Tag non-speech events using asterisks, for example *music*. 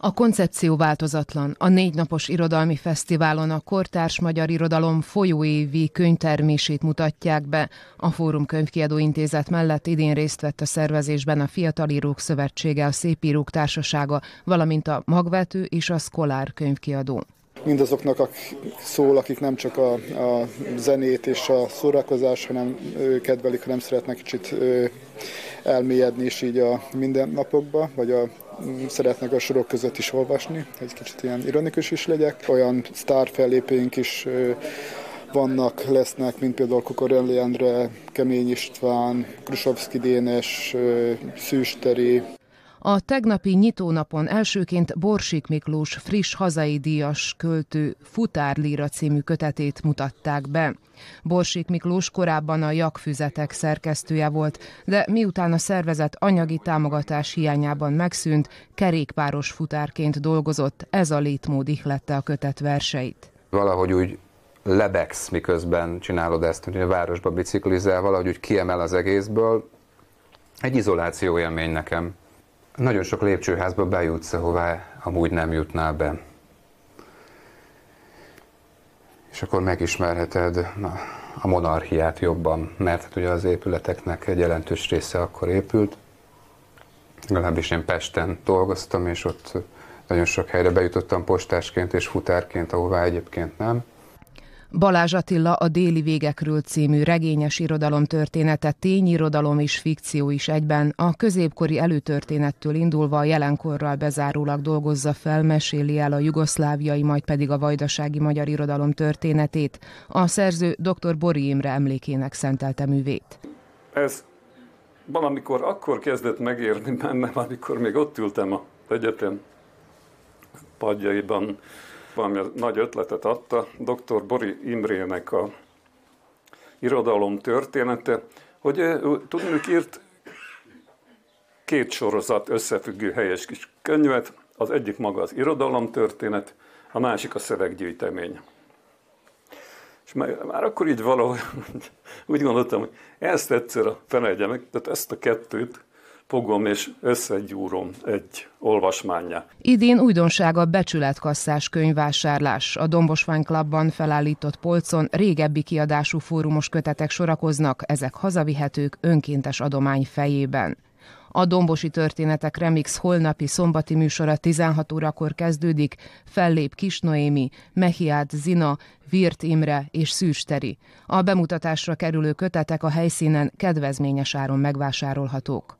A koncepció változatlan. A négy napos irodalmi fesztiválon a Kortárs Magyar Irodalom folyóévi könyvtermését mutatják be. A Fórum Könyvkiadó Intézet mellett idén részt vett a szervezésben a Fiatal Írók Szövetsége, a Szépírók Társasága, valamint a Magvető és a Szkolár könyvkiadó mindazoknak akik szól, akik nem csak a, a zenét és a szórakozás, hanem kedvelik, hanem szeretnek kicsit elmélyedni is így a mindennapokba, vagy a, szeretnek a sorok között is olvasni, egy kicsit ilyen ironikus is legyek. Olyan sztár fellépőink is vannak, lesznek, mint például Kukorelli Endre, Kemény István, Krusovszki Dénes, Szűsteri, a tegnapi nyitónapon elsőként Borsik Miklós friss hazai díjas költő Futárlíra című kötetét mutatták be. Borsik Miklós korábban a jakfüzetek szerkesztője volt, de miután a szervezet anyagi támogatás hiányában megszűnt, kerékpáros futárként dolgozott, ez a létmód ihlette a kötet verseit. Valahogy úgy lebegsz, miközben csinálod ezt, hogy a városba biciklizel, valahogy úgy kiemel az egészből. Egy izoláció élmény nekem. Nagyon sok lépcsőházba bejutsz, ahová amúgy nem jutnál be. És akkor megismerheted na, a monarchiát jobban, mert hát ugye az épületeknek egy jelentős része akkor épült. Legalábbis én Pesten dolgoztam, és ott nagyon sok helyre bejutottam postásként és futárként, ahová egyébként nem. Balázs Attila a Déli Végekről című regényes irodalom története tényirodalom és fikció is egyben, a középkori előtörténettől indulva a jelenkorral bezárólag dolgozza fel, meséli el a jugoszláviai, majd pedig a vajdasági magyar irodalom történetét. A szerző dr. Bori Imre emlékének szentelte művét. Ez valamikor akkor kezdett megérni bennem, amikor még ott ültem a egyetem padjaiban, valami nagy ötletet adta, dr. Bori Imrének a irodalom története, hogy tudnunk írt két sorozat összefüggő helyes kis könyvet, az egyik maga az irodalom történet, a másik a szöveggyűjtemény. És már, már akkor így valahogy *laughs* úgy gondoltam, hogy ezt egyszer felejtjem meg, tehát ezt a kettőt fogom és összegyúrom egy olvasmányá. Idén újdonság a becsületkasszás könyvvásárlás. A Dombosvány Klubban felállított polcon régebbi kiadású fórumos kötetek sorakoznak, ezek hazavihetők önkéntes adomány fejében. A Dombosi Történetek Remix holnapi szombati műsora 16 órakor kezdődik, fellép Kis Noémi, Mehiát Zina, Virt Imre és Szűsteri. A bemutatásra kerülő kötetek a helyszínen kedvezményes áron megvásárolhatók.